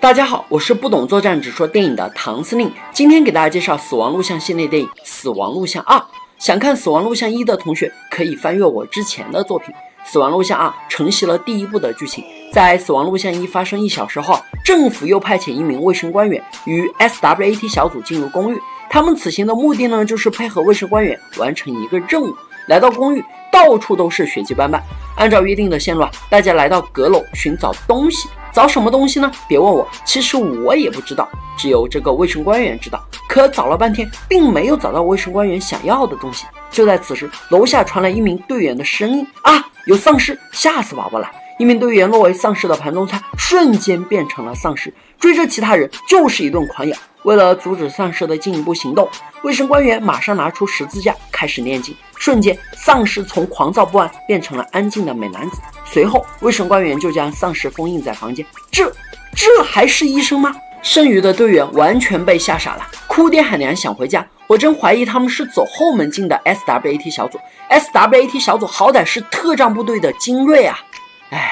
大家好，我是不懂作战只说电影的唐司令。今天给大家介绍《死亡录像》系列电影《死亡录像二》。想看《死亡录像一》的同学可以翻阅我之前的作品。《死亡录像二》承袭了第一部的剧情。在《死亡录像一》发生一小时后，政府又派遣一名卫生官员与 SWAT 小组进入公寓。他们此行的目的呢，就是配合卫生官员完成一个任务。来到公寓，到处都是血迹斑斑。按照约定的线路，大家来到阁楼寻找东西。找什么东西呢？别问我，其实我也不知道，只有这个卫生官员知道。可找了半天，并没有找到卫生官员想要的东西。就在此时，楼下传来一名队员的声音：“啊，有丧尸，吓死宝宝了！”一名队员落为丧尸的盘中餐，瞬间变成了丧尸，追着其他人就是一顿狂咬。为了阻止丧尸的进一步行动，卫生官员马上拿出十字架开始念经。瞬间，丧尸从狂躁不安变成了安静的美男子。随后，卫生官员就将丧尸封印在房间。这，这还是医生吗？剩余的队员完全被吓傻了，哭爹喊娘想回家。我真怀疑他们是走后门进的 SWAT 小组。SWAT 小组好歹是特战部队的精锐啊！唉，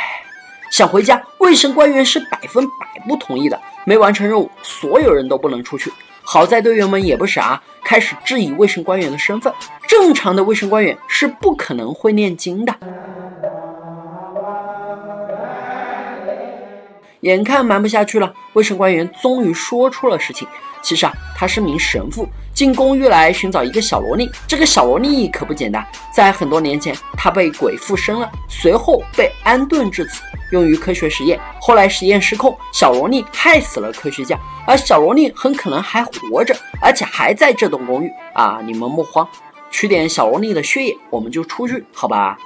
想回家，卫生官员是百分百不同意的。没完成任务，所有人都不能出去。好在队员们也不傻，开始质疑卫生官员的身份。正常的卫生官员是不可能会念经的。眼看瞒不下去了，卫生官员终于说出了实情。其实啊，他是名神父，进公寓来寻找一个小萝莉。这个小萝莉可不简单，在很多年前，她被鬼附身了，随后被安顿至此，用于科学实验。后来实验失控，小萝莉害死了科学家，而小萝莉很可能还活着，而且还在这栋公寓啊！你们莫慌，取点小萝莉的血液，我们就出去，好吧？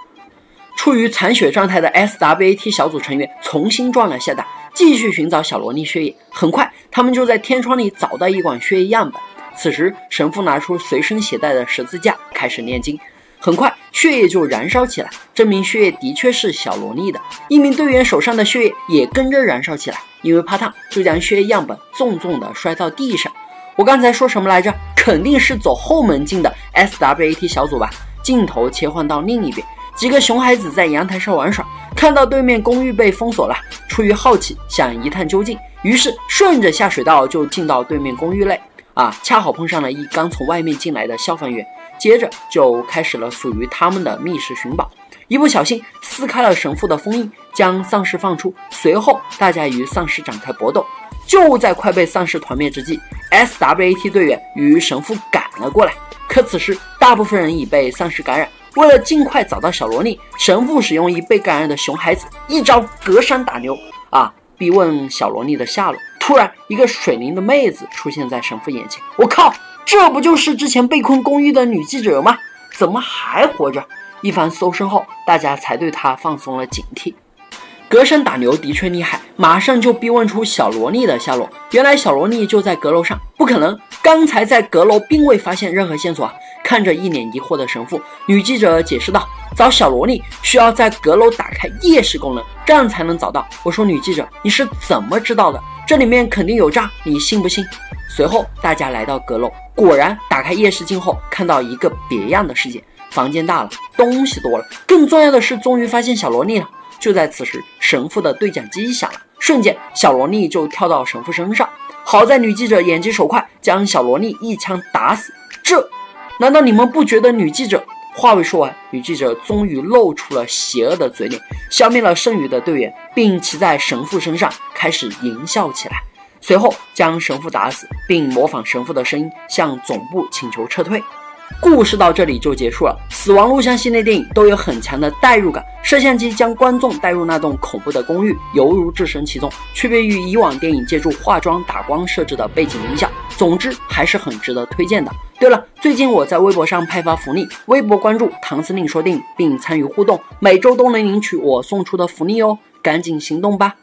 处于残血状态的 SWAT 小组成员重新装了下弹。继续寻找小萝莉血液，很快他们就在天窗里找到一管血液样本。此时，神父拿出随身携带的十字架，开始念经。很快，血液就燃烧起来，证明血液的确是小萝莉的。一名队员手上的血液也跟着燃烧起来，因为怕烫，就将血液样本重重地摔到地上。我刚才说什么来着？肯定是走后门进的 SWAT 小组吧？镜头切换到另一边，几个熊孩子在阳台上玩耍。看到对面公寓被封锁了，出于好奇想一探究竟，于是顺着下水道就进到对面公寓内。啊，恰好碰上了一刚从外面进来的消防员，接着就开始了属于他们的密室寻宝。一不小心撕开了神父的封印，将丧尸放出。随后大家与丧尸展开搏斗。就在快被丧尸团灭之际，SWAT 队员与神父赶了过来。可此时大部分人已被丧尸感染。为了尽快找到小萝莉，神父使用已被感染的熊孩子一招隔山打牛啊，逼问小萝莉的下落。突然，一个水灵的妹子出现在神父眼前。我靠，这不就是之前被困公寓的女记者吗？怎么还活着？一番搜身后，大家才对她放松了警惕。隔山打牛的确厉害，马上就逼问出小萝莉的下落。原来小萝莉就在阁楼上，不可能，刚才在阁楼并未发现任何线索啊。看着一脸疑惑的神父，女记者解释道：“找小萝莉需要在阁楼打开夜视功能，这样才能找到。”我说：“女记者，你是怎么知道的？这里面肯定有诈，你信不信？”随后大家来到阁楼，果然打开夜视镜后，看到一个别样的世界。房间大了，东西多了，更重要的是，终于发现小萝莉了。就在此时，神父的对讲机响了，瞬间小萝莉就跳到神父身上。好在女记者眼疾手快，将小萝莉一枪打死。这。难道你们不觉得女记者话未说完，女记者终于露出了邪恶的嘴脸，消灭了剩余的队员，并骑在神父身上开始淫笑起来，随后将神父打死，并模仿神父的声音向总部请求撤退。故事到这里就结束了。死亡录像系列电影都有很强的代入感，摄像机将观众带入那栋恐怖的公寓，犹如置身其中，区别于以往电影借助化妆打光设置的背景音效。总之还是很值得推荐的。对了，最近我在微博上派发福利，微博关注唐司令说电影并参与互动，每周都能领取我送出的福利哦，赶紧行动吧！